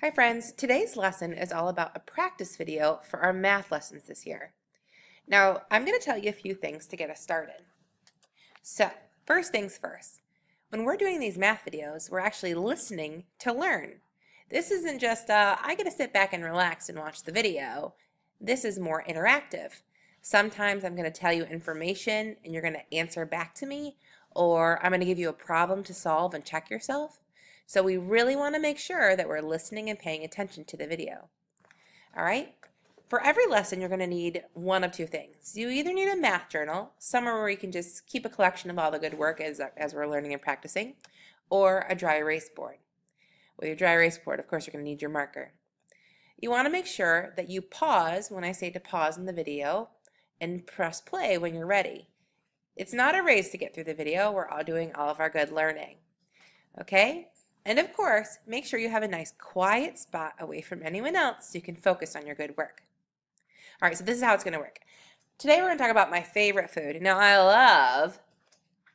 Hi friends, today's lesson is all about a practice video for our math lessons this year. Now, I'm going to tell you a few things to get us started. So, first things first. When we're doing these math videos, we're actually listening to learn. This isn't just, uh, I get to sit back and relax and watch the video. This is more interactive. Sometimes I'm going to tell you information and you're going to answer back to me, or I'm going to give you a problem to solve and check yourself. So we really want to make sure that we're listening and paying attention to the video. All right? For every lesson, you're going to need one of two things. You either need a math journal, somewhere where you can just keep a collection of all the good work as, as we're learning and practicing, or a dry erase board. With your dry erase board, of course, you're going to need your marker. You want to make sure that you pause when I say to pause in the video and press play when you're ready. It's not a race to get through the video. We're all doing all of our good learning. Okay? And of course, make sure you have a nice quiet spot away from anyone else so you can focus on your good work. All right, so this is how it's going to work. Today we're going to talk about my favorite food. Now, I love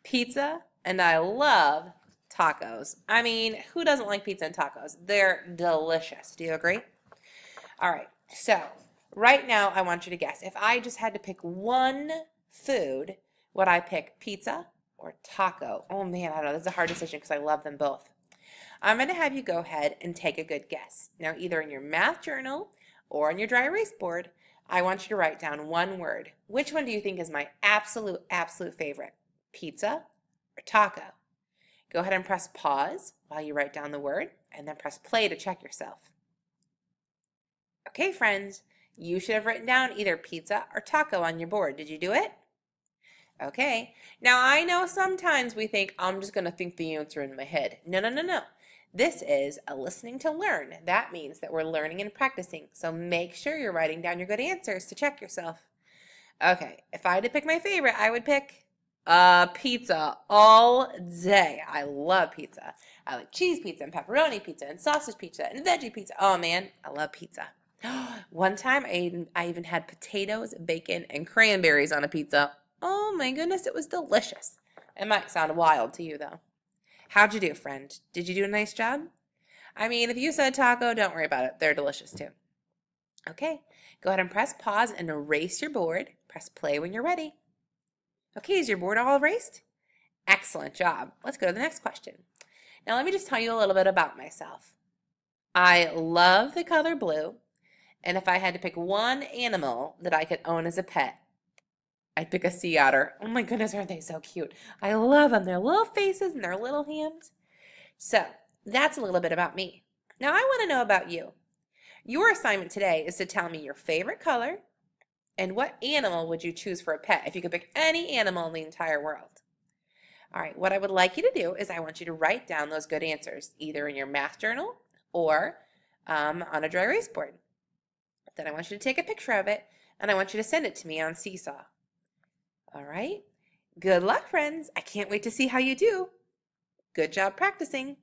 pizza and I love tacos. I mean, who doesn't like pizza and tacos? They're delicious. Do you agree? All right, so right now I want you to guess. If I just had to pick one food, would I pick pizza or taco? Oh man, I don't know. This is a hard decision because I love them both. I'm going to have you go ahead and take a good guess. Now, either in your math journal or on your dry erase board, I want you to write down one word. Which one do you think is my absolute, absolute favorite? Pizza or taco? Go ahead and press pause while you write down the word and then press play to check yourself. Okay, friends, you should have written down either pizza or taco on your board. Did you do it? Okay. Now, I know sometimes we think, I'm just going to think the answer in my head. No, no, no, no. This is a listening to learn. That means that we're learning and practicing. So make sure you're writing down your good answers to check yourself. Okay, if I had to pick my favorite, I would pick uh, pizza all day. I love pizza. I like cheese pizza and pepperoni pizza and sausage pizza and veggie pizza. Oh man, I love pizza. One time I, I even had potatoes, bacon, and cranberries on a pizza. Oh my goodness, it was delicious. It might sound wild to you though. How'd you do, friend? Did you do a nice job? I mean, if you said taco, don't worry about it. They're delicious too. Okay, go ahead and press pause and erase your board. Press play when you're ready. Okay, is your board all erased? Excellent job. Let's go to the next question. Now, let me just tell you a little bit about myself. I love the color blue, and if I had to pick one animal that I could own as a pet, I'd pick a sea otter. Oh my goodness, aren't they so cute? I love them. Their little faces and their little hands. So that's a little bit about me. Now I want to know about you. Your assignment today is to tell me your favorite color and what animal would you choose for a pet if you could pick any animal in the entire world. All right, what I would like you to do is I want you to write down those good answers either in your math journal or um, on a dry erase board. Then I want you to take a picture of it and I want you to send it to me on Seesaw. All right. Good luck, friends. I can't wait to see how you do. Good job practicing.